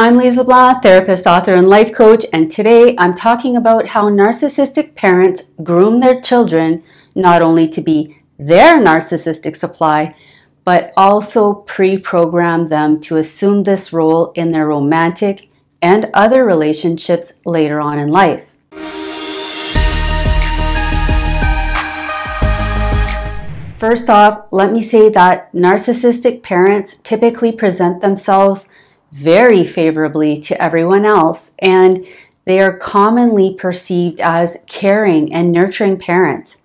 I'm Lise LeBlanc, therapist, author, and life coach, and today I'm talking about how narcissistic parents groom their children not only to be their narcissistic supply, but also pre program them to assume this role in their romantic and other relationships later on in life. First off, let me say that narcissistic parents typically present themselves very favorably to everyone else, and they are commonly perceived as caring and nurturing parents.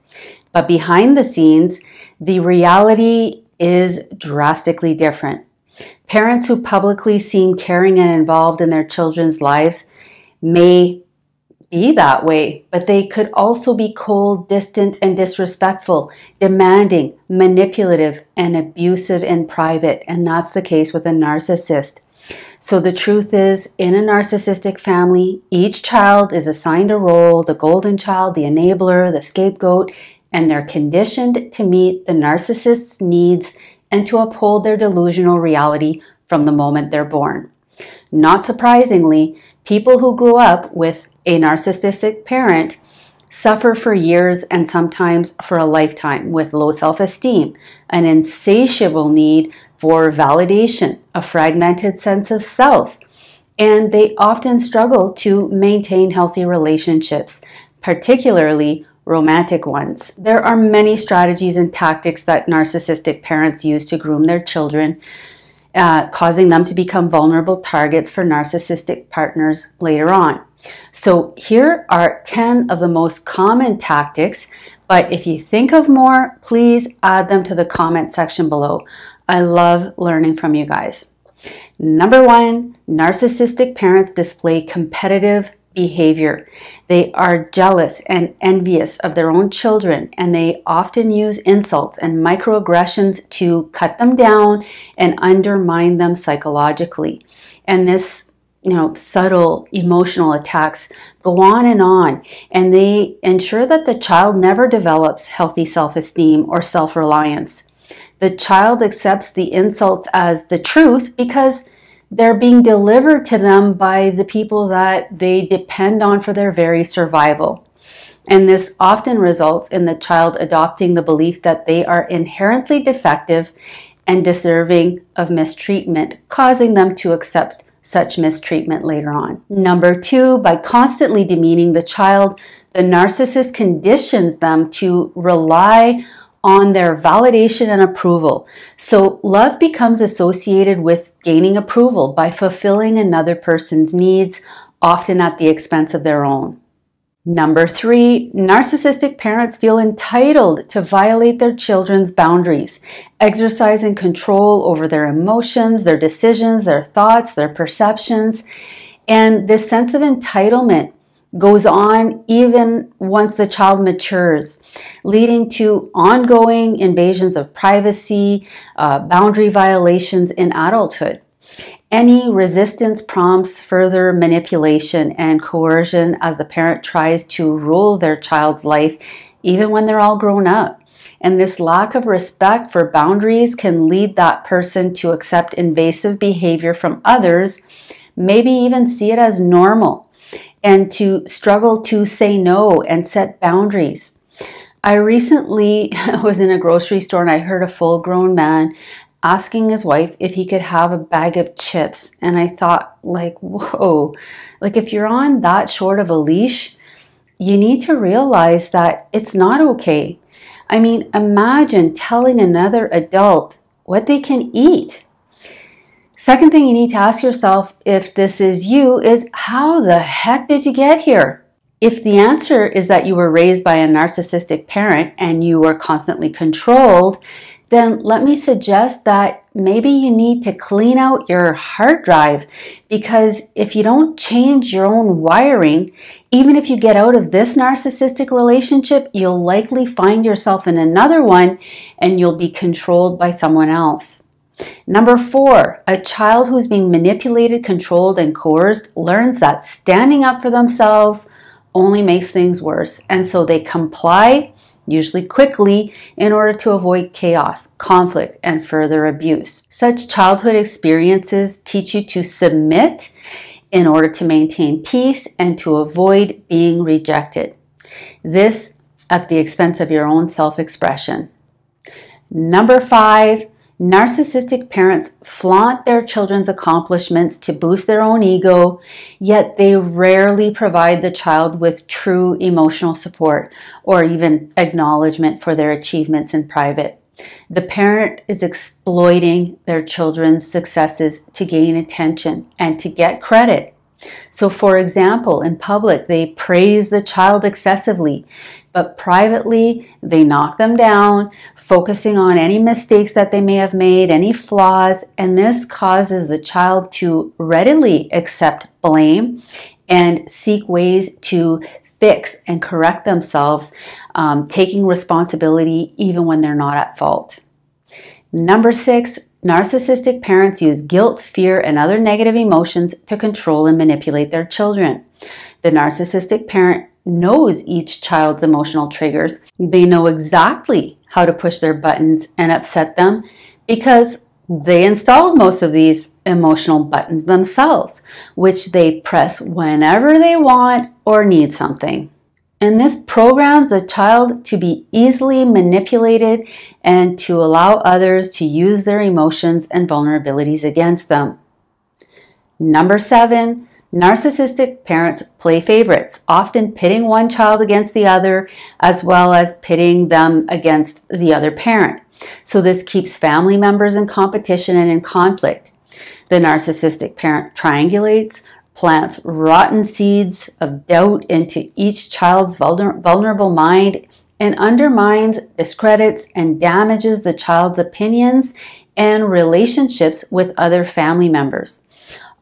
But behind the scenes, the reality is drastically different. Parents who publicly seem caring and involved in their children's lives may be that way, but they could also be cold, distant, and disrespectful, demanding, manipulative, and abusive in private. And that's the case with a narcissist. So the truth is, in a narcissistic family, each child is assigned a role the golden child, the enabler, the scapegoat, and they're conditioned to meet the narcissist's needs and to uphold their delusional reality from the moment they're born. Not surprisingly, people who grew up with a narcissistic parent suffer for years and sometimes for a lifetime with low self esteem, an insatiable need for validation, a fragmented sense of self, and they often struggle to maintain healthy relationships, particularly romantic ones. There are many strategies and tactics that narcissistic parents use to groom their children, uh, causing them to become vulnerable targets for narcissistic partners later on. So here are 10 of the most common tactics, but if you think of more, please add them to the comment section below. I love learning from you guys. Number one, narcissistic parents display competitive behavior. They are jealous and envious of their own children, and they often use insults and microaggressions to cut them down and undermine them psychologically. And this you know, subtle emotional attacks go on and on, and they ensure that the child never develops healthy self esteem or self reliance the child accepts the insults as the truth because they're being delivered to them by the people that they depend on for their very survival. And this often results in the child adopting the belief that they are inherently defective and deserving of mistreatment, causing them to accept such mistreatment later on. Number two, by constantly demeaning the child, the narcissist conditions them to rely on their validation and approval. So love becomes associated with gaining approval by fulfilling another person's needs, often at the expense of their own. Number three, narcissistic parents feel entitled to violate their children's boundaries, exercising control over their emotions, their decisions, their thoughts, their perceptions. And this sense of entitlement goes on even once the child matures, leading to ongoing invasions of privacy, uh, boundary violations in adulthood. Any resistance prompts further manipulation and coercion as the parent tries to rule their child's life, even when they're all grown up. And this lack of respect for boundaries can lead that person to accept invasive behavior from others, maybe even see it as normal and to struggle to say no and set boundaries. I recently was in a grocery store and I heard a full grown man asking his wife if he could have a bag of chips. And I thought, like, whoa, like if you're on that short of a leash, you need to realize that it's not okay. I mean, imagine telling another adult what they can eat. Second thing you need to ask yourself if this is you is how the heck did you get here? If the answer is that you were raised by a narcissistic parent and you were constantly controlled, then let me suggest that maybe you need to clean out your hard drive because if you don't change your own wiring, even if you get out of this narcissistic relationship, you'll likely find yourself in another one and you'll be controlled by someone else. Number four, a child who's being manipulated, controlled, and coerced learns that standing up for themselves only makes things worse. And so they comply usually quickly, in order to avoid chaos, conflict, and further abuse. Such childhood experiences teach you to submit in order to maintain peace and to avoid being rejected. This at the expense of your own self expression. Number five, narcissistic parents flaunt their children's accomplishments to boost their own ego, yet they rarely provide the child with true emotional support or even acknowledgement for their achievements in private. The parent is exploiting their children's successes to gain attention and to get credit. So, for example, in public, they praise the child excessively, but privately, they knock them down, focusing on any mistakes that they may have made, any flaws, and this causes the child to readily accept blame and seek ways to fix and correct themselves, um, taking responsibility even when they're not at fault. Number six, narcissistic parents use guilt, fear, and other negative emotions to control and manipulate their children. The narcissistic parent knows each child's emotional triggers. They know exactly how to push their buttons and upset them because they installed most of these emotional buttons themselves, which they press whenever they want or need something. And this programs the child to be easily manipulated and to allow others to use their emotions and vulnerabilities against them. Number seven, Narcissistic parents play favorites, often pitting one child against the other, as well as pitting them against the other parent. So this keeps family members in competition and in conflict. The narcissistic parent triangulates, plants rotten seeds of doubt into each child's vulnerable mind, and undermines, discredits, and damages the child's opinions and relationships with other family members.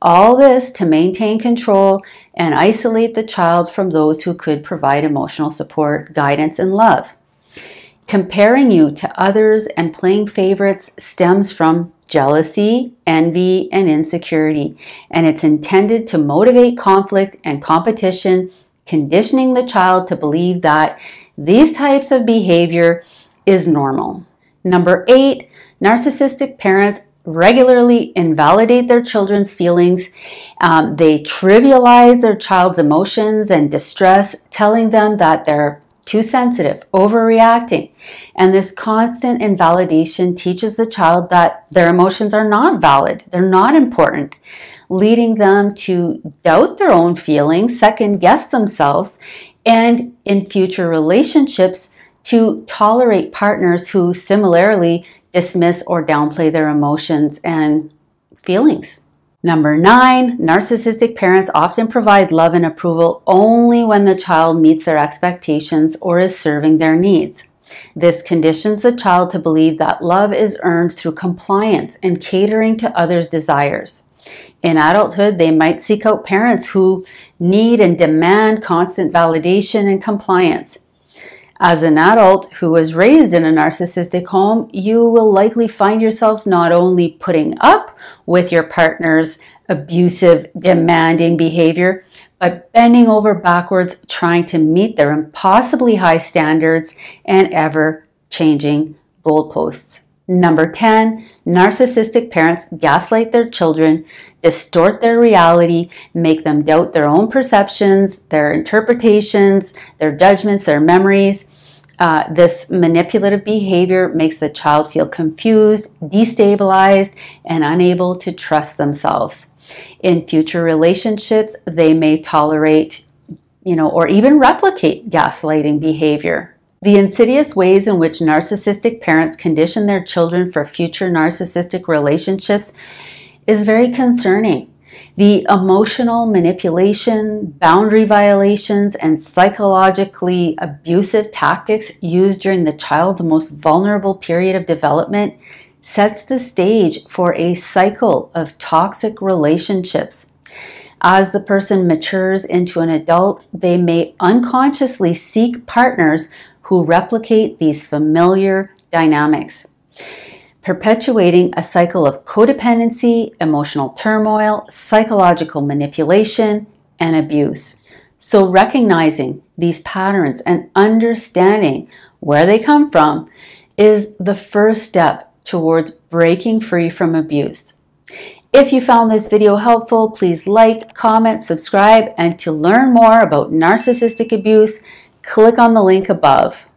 All this to maintain control and isolate the child from those who could provide emotional support, guidance, and love. Comparing you to others and playing favorites stems from jealousy, envy, and insecurity, and it's intended to motivate conflict and competition, conditioning the child to believe that these types of behavior is normal. Number eight, narcissistic parents regularly invalidate their children's feelings. Um, they trivialize their child's emotions and distress, telling them that they're too sensitive, overreacting. And this constant invalidation teaches the child that their emotions are not valid, they're not important, leading them to doubt their own feelings, second guess themselves, and in future relationships to tolerate partners who similarly dismiss or downplay their emotions and feelings. Number nine, narcissistic parents often provide love and approval only when the child meets their expectations or is serving their needs. This conditions the child to believe that love is earned through compliance and catering to others' desires. In adulthood, they might seek out parents who need and demand constant validation and compliance. As an adult who was raised in a narcissistic home, you will likely find yourself not only putting up with your partner's abusive, demanding behavior, but bending over backwards trying to meet their impossibly high standards and ever changing goalposts. Number 10, narcissistic parents gaslight their children, distort their reality, make them doubt their own perceptions, their interpretations, their judgments, their memories, uh, this manipulative behavior makes the child feel confused, destabilized, and unable to trust themselves. In future relationships, they may tolerate, you know, or even replicate gaslighting behavior. The insidious ways in which narcissistic parents condition their children for future narcissistic relationships is very concerning. The emotional manipulation, boundary violations, and psychologically abusive tactics used during the child's most vulnerable period of development sets the stage for a cycle of toxic relationships. As the person matures into an adult, they may unconsciously seek partners who replicate these familiar dynamics perpetuating a cycle of codependency, emotional turmoil, psychological manipulation, and abuse. So, recognizing these patterns and understanding where they come from, is the first step towards breaking free from abuse. If you found this video helpful, please like, comment, subscribe, and to learn more about narcissistic abuse, click on the link above.